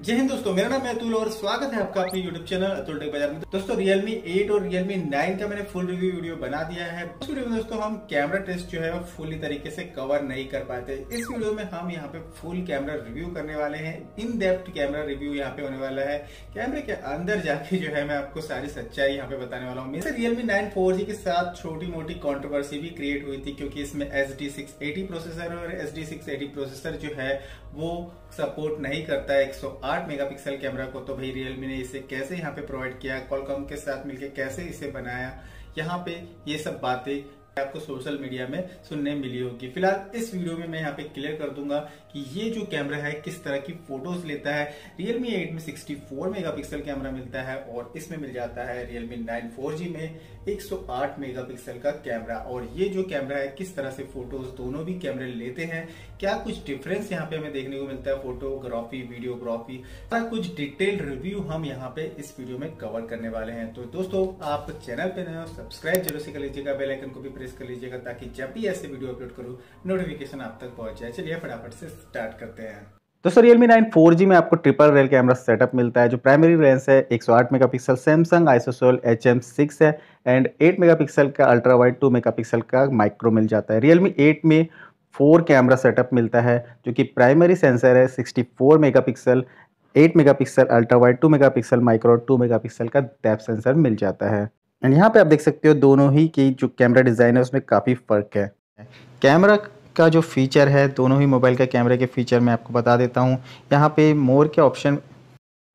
जय हिंद दोस्तों, मेरा नाम है अतुल और स्वागत है आपका अपने YouTube चैनल अतुल टेक बाज़ार में। दोस्तों, Realme 8 और Realme 9 का मैंने फुल रिव्यू वीडियो बना दिया है। इस वीडियो में दोस्तों, हम कैमरा टेस्ट जो है, वो फुली तरीके से कवर नहीं कर पाते। इस वीडियो में हम यहाँ पे फुल कैमरा रिव्यू करने वाले हैं। इन डेप्थ कैमरा रिव्यू यहाँ पे होने वाला है। कैमरे के अंदर जाके जो है, मैं आपको सारी सच्चाई यहाँ पे बताने वाला हूँ। मेरे रियलमी नाइन फोर के साथ छोटी मोटी कॉन्ट्रोवर्सी भी क्रिएट हुई थी, क्योंकि इसमें एस प्रोसेसर और एस प्रोसेसर जो है, वो सपोर्ट नहीं करता है 108 मेगापिक्सल कैमरा को तो भाई रियलमी ने इसे कैसे यहाँ पे प्रोवाइड किया कॉलकॉम के साथ मिलके कैसे इसे बनाया, यहाँ पे ये सब बातें आपको सोशल मीडिया में सुनने मिली होगी। फ़िलहाल इस वीडियो में मैं यहाँ पे क्लियर कर दूँगा कि ये जो कैमरा है, किस तरह की फ़ोटोज़ लेता है। Realme 8 में 64 मेगापिक्सल कैमरा मिलता है और इसमें मिल जाता है Realme 9 4G में 108 मेगापिक्सल का कैमरा। और ये जो कैमरा है, किस तरह से फ़ोटोज़ दोनों भी कैमरे लेते हैं, क्या कुछ डिफरेंस यहाँ पे हमें देखने को मिलता है फोटोग्राफी वीडियोग्राफी सारा कुछ डिटेल रिव्यू हम यहाँ पे इस वीडियो में कवर करने वाले हैं? तो दोस्तों, आप चैनल पे नए सब्सक्राइब ज़रूर से कर लीजिएगा बेलाइकन को भी प्रेस कर लीजिएगा, ताकि जब भी ऐसे वीडियो अपलोड करूँ नोटिफिकेशन आप तक पहुँच जाए। चलिए फटाफट से स्टार्ट करते हैं। दोस्तों Realme 9 4G में आपको ट्रिपल रेल कैमरा सेटअप मिलता है, जो प्राइमरी लेंस है 108 मेगापिक्सल सैमसंग आइसोसोल HM6 है एंड 8 मेगापिक्सल का अल्ट्रा वाइड 2 मेगापिक्सल का माइक्रो मिल जाता है। Realme 8 में फोर कैमरा सेटअप मिलता है, जो कि प्राइमरी सेंसर है 64 megapixel 8 megapixel ultra wide 2 megapixel micro 2 megapixel का डेप्थ सेंसर मिल जाता है। एंड यहाँ पे आप देख सकते हो दोनों ही की जो कैमरा डिज़ाइन है, उसमें काफ़ी फ़र्क है। कैमरा का जो फीचर है, दोनों ही मोबाइल के कैमरे के फीचर मैं आपको बता देता हूँ। यहाँ पे मोर के ऑप्शन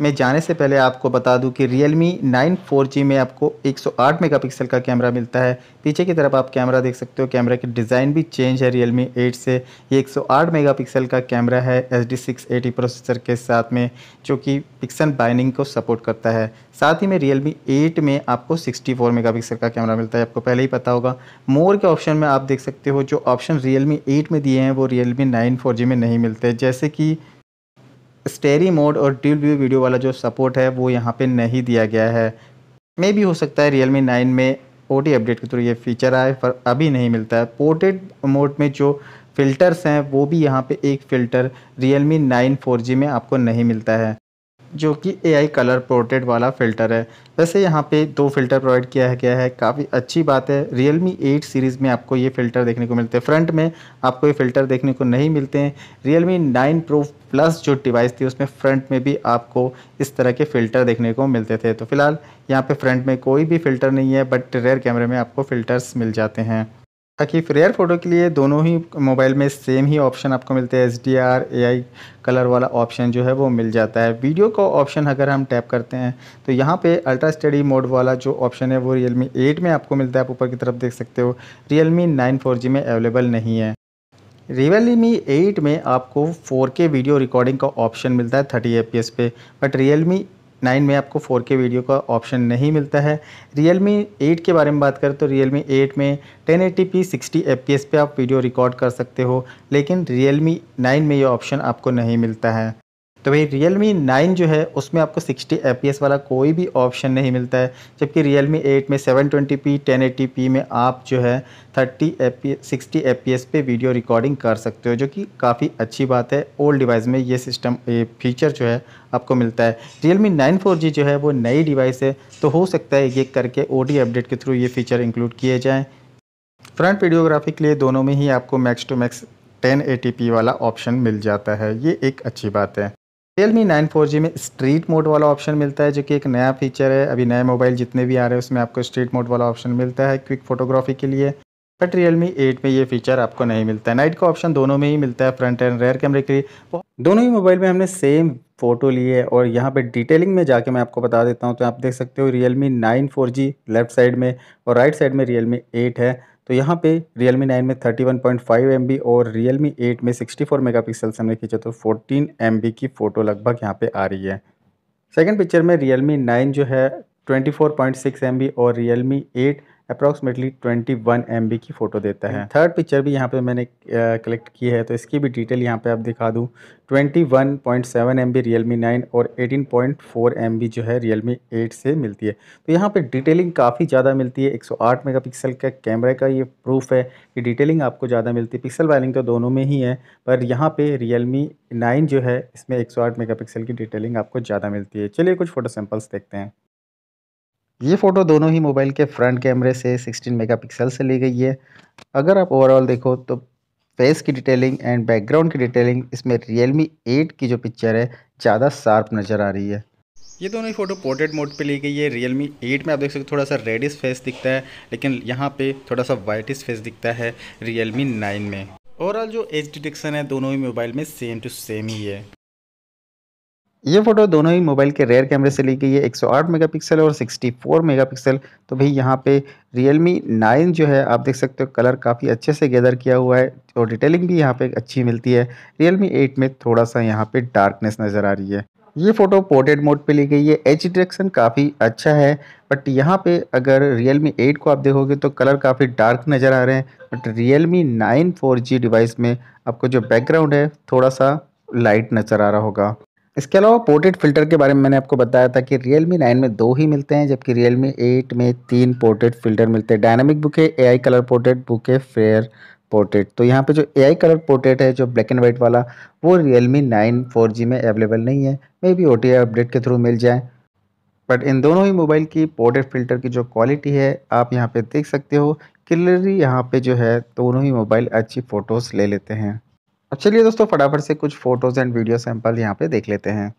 में जाने से पहले आपको बता दूँ कि Realme 9 4G में आपको 108 मेगापिक्सल का कैमरा मिलता है। पीछे की तरफ़ आप कैमरा देख सकते हो, कैमरा की डिज़ाइन भी चेंज है Realme 8 से। ये 108 मेगापिक्सल का कैमरा है SD680 प्रोसेसर के साथ में, जो कि पिक्सल बाइनिंग को सपोर्ट करता है। साथ ही में Realme 8 में आपको 64 मेगापिक्सल का कैमरा मिलता है। आपको पहले ही पता होगा। मोर के ऑप्शन में आप देख सकते हो, जो ऑप्शन Realme 8 में दिए हैं, वो Realme 9 4G में नहीं मिलते। जैसे कि स्टेरी मोड और ड्यूल व्यू वीडियो वाला जो सपोर्ट है, वो यहाँ पे नहीं दिया गया है। मे भी हो सकता है रियल मी नाइन में ओ अपडेट के थ्रू ये फीचर आए, पर अभी नहीं मिलता है। पोर्टेड मोड में जो फ़िल्टर्स हैं, वो भी यहाँ पे एक filter Realme nine four में आपको नहीं मिलता है। जो कि ए आई कलर पोर्ट्रेट वाला फ़िल्टर है। वैसे यहाँ पे दो फ़िल्टर प्रोवाइड किया गया है। काफ़ी अच्छी बात है। रियल मी एट सीरीज़ में आपको ये फ़िल्टर देखने को मिलते हैं। फ्रंट में आपको ये फ़िल्टर देखने को नहीं मिलते हैं। Realme nine pro plus जो डिवाइस थी, उसमें फ्रंट में भी आपको इस तरह के फ़िल्टर देखने को मिलते थे। तो फ़िलहाल यहाँ पर फ्रंट में कोई भी फ़िल्टर नहीं है बट रेयर कैमरे में आपको फ़िल्टर्स मिल जाते हैं। बाकी रेयर फ़ोटो के लिए दोनों ही मोबाइल में सेम ही ऑप्शन आपको मिलते हैं S D R A I colour वाला ऑप्शन जो है वो मिल जाता है। वीडियो का ऑप्शन अगर हम टैप करते हैं तो यहाँ पे अल्ट्रा स्टडी मोड वाला जो ऑप्शन है वो रियल मी एट में आपको मिलता है। आप ऊपर की तरफ़ देख सकते हो Realme nine four G में अवेलेबल नहीं है। रियल मी एट में आपको फोर के वीडियो रिकॉर्डिंग का ऑप्शन मिलता है थर्टी एफ़ पे। बट रियल मी नाइन में आपको फोर के वीडियो का ऑप्शन नहीं मिलता है। रियल मी एट के बारे में बात करें तो रियल मी एट में ten eighty P sixty F P S पे आप वीडियो रिकॉर्ड कर सकते हो, लेकिन रियल मी नाइन में ये ऑप्शन आपको नहीं मिलता है। तो भाई रियल मी नाइन जो है, उसमें आपको 60 एफ़ वाला कोई भी ऑप्शन नहीं मिलता है। जबकि रियल मी एट में 720p 1080p में आप जो है 30 एफ़ सिक्सटी एफ़ पी पे वीडियो रिकॉर्डिंग कर सकते हो, जो कि काफ़ी अच्छी बात है। ओल्ड डिवाइस में ये सिस्टम ये फीचर जो है, आपको मिलता है। Realme nine four G जो है, वो नई डिवाइस है तो हो सकता है ये करके ओ डी अपडेट के थ्रू ये फीचर इंक्लूड किए जाएँ। फ्रंट वीडियोग्राफी के लिए दोनों में ही आपको मैक्स टू मैक्स 1080p वाला ऑप्शन मिल जाता है। ये एक अच्छी बात है। Realme nine four G में स्ट्रीट मोड वाला ऑप्शन मिलता है, जो कि एक नया फीचर है। अभी नए मोबाइल जितने भी आ रहे हैं, उसमें आपको स्ट्रीट मोड वाला ऑप्शन मिलता है क्विक फोटोग्राफी के लिए। बट रियल मी एट में ये फीचर आपको नहीं मिलता है। नाइट का ऑप्शन दोनों में ही मिलता है फ्रंट एंड रेयर कैमरे के लिए। दोनों ही मोबाइल में हमने सेम फ़ोटो ली है और यहाँ पे डिटेलिंग में जाके मैं आपको बता देता हूँ। तो आप देख सकते हो Realme nine four G left side में और राइट साइड में रियल मी एट है। तो यहाँ पे Realme 9 में 31.5 MB और Realme 8 में 64 मेगापिक्सल से हमने खींचा तो 14 MB की फ़ोटो लगभग यहाँ पे आ रही है। सेकंड पिक्चर में Realme 9 जो है 24.6 MB और Realme 8 अप्रॉक्सीमेटली 21 वन की फ़ोटो देता है। थर्ड पिक्चर भी यहाँ पे मैंने कलेक्ट की है तो इसकी भी डिटेल यहाँ पे आप दिखा दूँ। 21.7 one point seven M B Realme nine और 18.4 पॉइंट फोर एम बी जो है रियलमी एट से मिलती है। तो यहाँ पे डिटेलिंग काफ़ी ज़्यादा मिलती है। 108 मेगापिक्सल का कैमरे का ये प्रूफ है कि डिटेलिंग आपको ज़्यादा मिलती है। पिक्सल वायरिंग तो दोनों में ही है, पर यहाँ पे रियलमी नाइन जो है, इसमें 108 मेगापिक्सल की डिटेलिंग आपको ज़्यादा मिलती है। चलिए कुछ फ़ोटो सैम्पल्स देखते हैं। ये फ़ोटो दोनों ही मोबाइल के फ्रंट कैमरे से 16 मेगापिक्सल से ली गई है। अगर आप ओवरऑल देखो तो फेस की डिटेलिंग एंड बैकग्राउंड की डिटेलिंग इसमें रियलमी 8 की जो पिक्चर है, ज़्यादा शार्प नज़र आ रही है। ये दोनों ही फ़ोटो पोर्ट्रेट मोड पे ली गई है। रियलमी 8 में आप देख सकते हो थोड़ा सा रेडिश फेस दिखता है, लेकिन यहाँ पे थोड़ा सा वाइटिश फेस दिखता है रियलमी 9 में। ओवरऑल जो एज डिटेक्शन है, दोनों ही मोबाइल में सेम टू सेम ही है। ये फ़ोटो दोनों ही मोबाइल के रेयर कैमरे से ली गई है 108 मेगापिक्सल और 64 मेगापिक्सल तो भाई यहाँ पे Realme 9 जो है, आप देख सकते हो कलर काफ़ी अच्छे से गैदर किया हुआ है और डिटेलिंग भी यहाँ पे अच्छी मिलती है। Realme 8 में थोड़ा सा यहाँ पे डार्कनेस नज़र आ रही है। ये फ़ोटो पोर्ट्रेट मोड पे ली गई है। एच डिटेक्शन काफ़ी अच्छा है बट यहाँ पे अगर Realme 8 को आप देखोगे तो कलर काफ़ी डार्क नज़र आ रहे हैं। बट Realme 9 4G डिवाइस में आपको जो बैकग्राउंड है थोड़ा सा लाइट नज़र आ रहा होगा। इसके अलावा पोर्ट्रेट फ़िल्टर के बारे में मैंने आपको बताया था कि Realme 9 में दो ही मिलते हैं, जबकि Realme 8 में तीन पोर्ट्रेट फ़िल्टर मिलते हैं। डायनामिक बुक है एआई कलर पोर्ट्रेट बुक है फेयर पोर्ट्रेट तो यहाँ पे जो एआई कलर पोर्ट्रेट है, जो ब्लैक एंड वाइट वाला, वो Realme 9 4G में अवेलेबल नहीं है। मे बी ओ अपडेट के थ्रू मिल जाए। बट इन दोनों ही मोबाइल की पोर्ट्रेट फ़िल्टर की जो क्वालिटी है, आप यहाँ पे देख सकते हो। क्लियरली यहाँ पे जो है, दोनों ही मोबाइल अच्छी फ़ोटोज़ ले लेते हैं। अब चलिए दोस्तों, फटाफट से कुछ फ़ोटोज़ एंड वीडियो सैंपल यहाँ पे देख लेते हैं।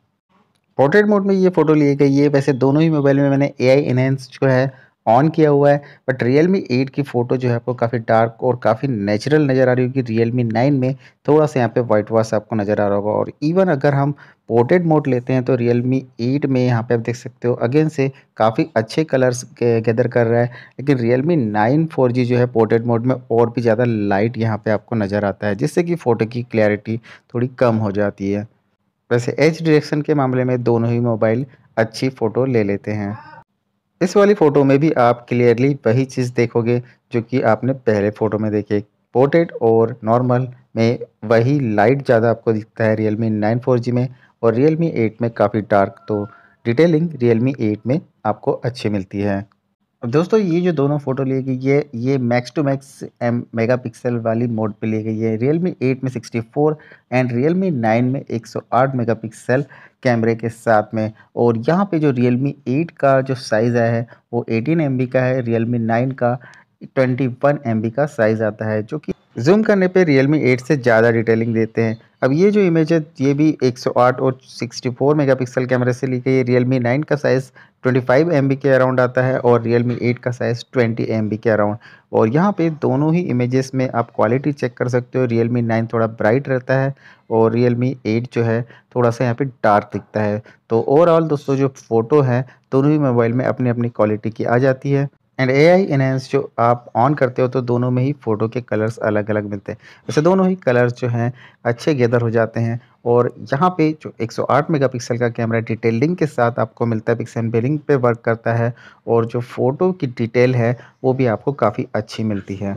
पोर्ट्रेट मोड में ये फ़ोटो लिए गई है। वैसे दोनों ही मोबाइल में मैंने ए आई जो है ऑन किया हुआ है बट रियल मी एट की फ़ोटो जो है आपको काफ़ी डार्क और काफ़ी नेचुरल नज़र आ रही होगी रियल मी नाइन में। थोड़ा सा यहाँ पे वाइट वाश आपको नज़र आ रहा होगा और इवन अगर हम पोर्ट्रेट मोड लेते हैं तो रियल मी एट में यहाँ पे आप देख सकते हो अगेन से काफ़ी अच्छे कलर्स गैदर कर रहा है, लेकिन Realme nine four G जो है पोर्ट्रेट मोड में और भी ज़्यादा लाइट यहाँ पर आपको नज़र आता है, जिससे कि फ़ोटो की क्लैरिटी थोड़ी कम हो जाती है। वैसे एच डिरेक्शन के मामले में दोनों ही मोबाइल अच्छी फ़ोटो ले लेते हैं। इस वाली फ़ोटो में भी आप क्लियरली वही चीज़ देखोगे, जो कि आपने पहले फ़ोटो में देखे पोर्ट्रेट और नॉर्मल में वही लाइट ज़्यादा आपको दिखता है Realme nine four G में और रियल मी एट में काफ़ी डार्क तो डिटेलिंग रियल मी एट में आपको अच्छी मिलती है। अब दोस्तों, ये जो दोनों फ़ोटो लिए गई है ये max to max M megapixel वाली मोड पे ली गई है रियल मी एट में 64 एंड रियल मी नाइन में एक सौ आठ मेगा पिक्सल कैमरे के साथ में। और यहाँ पे जो रियल मी एट का जो साइज़ आया है, वो 18 एम का है रियल मी नाइन का 21 एम का साइज़ आता है, जो कि जूम करने पे मी एट से ज़्यादा डिटेलिंग देते हैं। अब ये जो इमेज है, ये भी 108 और 64 मेगापिक्सल कैमरे से ली गई है मी नाइन का साइज़ 25 एम के अराउंड आता है और मी एट का साइज़ 20 एम के अराउंड और यहाँ पे दोनों ही इमेजेस में आप क्वालिटी चेक कर सकते हो। मी नाइन थोड़ा ब्राइट रहता है और मी एट जो है, थोड़ा सा यहाँ पे डार्क दिखता है। तो ओवरऑल दोस्तों, जो फ़ोटो है, दोनों ही मोबाइल में अपनी अपनी क्वालिटी की आ जाती है। एंड ए आई इनहेंस जो आप ऑन करते हो तो दोनों में ही फ़ोटो के कलर्स अलग अलग मिलते हैं। वैसे दोनों ही कलर्स जो हैं, अच्छे गेदर हो जाते हैं और यहाँ पे जो 108 मेगापिक्सल का कैमरा डिटेलिंग के साथ आपको मिलता है पिक्सल बिलिंग पे वर्क करता है और जो फ़ोटो की डिटेल है, वो भी आपको काफ़ी अच्छी मिलती है।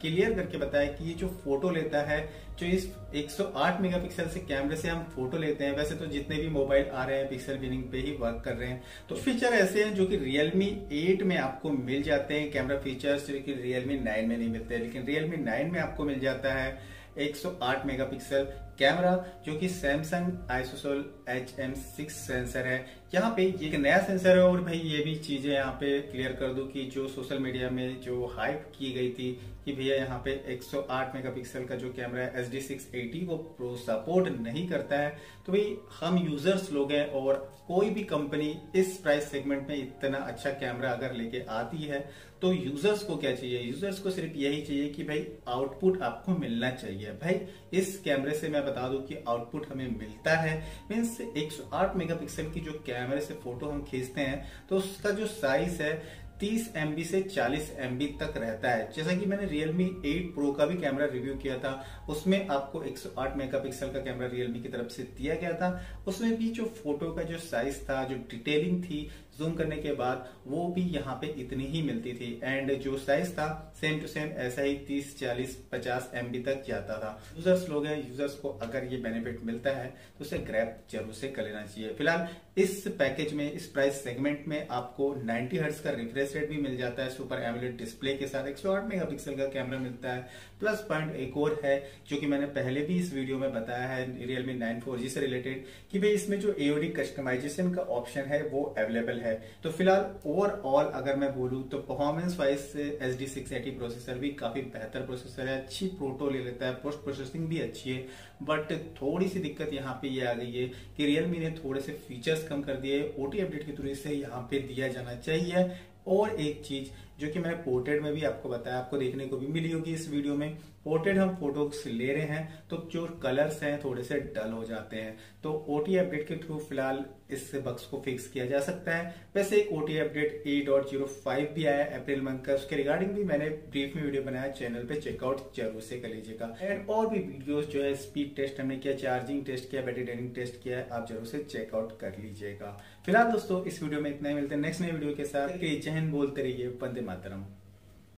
क्लियर करके बताया कि ये जो फ़ोटो लेता है, जो इस 108 मेगापिक्सल से कैमरे से हम फ़ोटो लेते हैं, वैसे तो जितने भी मोबाइल आ रहे हैं, पिक्सल विनिंग पे ही वर्क कर रहे हैं। तो फीचर ऐसे हैं जो कि Realme 8 में आपको मिल जाते हैं कैमरा फीचर्स जो कि Realme 9 में नहीं मिलते, लेकिन Realme 9 में आपको मिल जाता है 108 मेगापिक्सल कैमरा, जो कि Samsung ISOCELL H M six sensor है। यहाँ पे एक नया सेंसर है, और भाई ये भी चीज़ें यहाँ पे क्लियर कर दूँ कि जो सोशल मीडिया में जो हाइप की गई थी कि भैया यहाँ पे 108 मेगापिक्सल का जो कैमरा है एच डी सिक्स वो प्रो सपोर्ट नहीं करता है। तो भाई, हम यूज़र्स लोग हैं और कोई भी कंपनी इस प्राइस सेगमेंट में इतना अच्छा कैमरा अगर लेके आती है तो यूज़र्स को क्या चाहिए? यूज़र्स को सिर्फ़ यही चाहिए कि भाई आउटपुट आपको मिलना चाहिए। भाई, इस कैमरे से मैं बता दूँ कि आउटपुट हमें मिलता है। मीन्स 108 मेगापिक्सल की जो कैमरे से फ़ोटो हम खींचते हैं तो उसका जो साइज़ है 30 MB से 40 MB तक रहता है। जैसा कि मैंने Realme 8 Pro का भी कैमरा रिव्यू किया था, उसमें आपको 108 मेगापिक्सल का कैमरा Realme की तरफ़ से दिया गया था। उसमें भी जो फ़ोटो का जो साइज़ था, जो डिटेलिंग थी जूम करने के बाद वो भी यहाँ पे इतनी ही मिलती थी। एंड जो साइज़ था सेम टू सेम ऐसा ही 30 40 50 एमबी तक जाता था। यूज़र्स लोग हैं यूज़र्स को अगर ये बेनिफिट मिलता है तो उसे ग्रैप ज़रूर से कर लेना चाहिए। फ़िलहाल इस पैकेज में, इस प्राइस सेगमेंट में आपको 90 हर्ट्स का रिफ्रेश रेट भी मिल जाता है सुपर एमुलेट डिस्प्ले के साथ। 108 मेगापिक्सल का कैमरा मिलता है। प्लस पॉइंट एक और है, जो कि मैंने पहले भी इस वीडियो में बताया है रियलमी नाइन फोर से रिलेटेड कि भाई इसमें जो एओडी कस्टमाइजेशन का ऑप्शन है, वो अवेलेबल है। है। तो फ़िलहाल ओवरऑल अगर मैं बोलूँ तो performance wise S D six eighty processor भी काफ़ी बेहतर प्रोसेसर है। अच्छी प्रोटो ले लेता है पोस्ट प्रोसेसिंग भी अच्छी है। बट थोड़ी सी दिक्कत यहाँ पे ये आ गई है कि रियलमी ने थोड़े से फीचर्स कम कर दिए। ओटी अपडेट के थ्रू से यहाँ पे दिया जाना चाहिए। और एक चीज़ जो कि मैंने पोर्ट्रेट में भी आपको बताया, आपको देखने को भी मिली होगी इस वीडियो में। पोर्ट्रेट हम फ़ोटोज़ ले रहे हैं तो जो कलर्स हैं थोड़े से डल हो जाते हैं। तो ओटी अपडेट के थ्रू फ़िलहाल इस बक्स को फिक्स किया जा सकता है। वैसे एक OT update A dot zero five भी आया अप्रैल मंथ का। उसके रिगार्डिंग भी मैंने ब्रीफ में वीडियो बनाया चैनल पे चेकआउट ज़रूर से कर लीजिएगा। एंड और भी वीडियोस जो है स्पीड टेस्ट हमने किया चार्जिंग टेस्ट किया बैटरी ड्रेनिंग टेस्ट किया आप ज़रूर से चेकआउट कर लीजिएगा। फ़िलहाल दोस्तों, इस वीडियो में इतना ही। मिलते हैं नेक्स्ट नए वीडियो के साथ। जहन बोलते रहिए, वंदे मातरम।